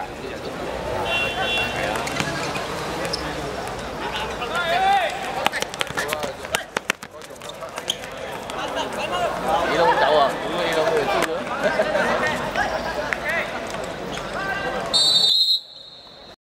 Claro, mira tú.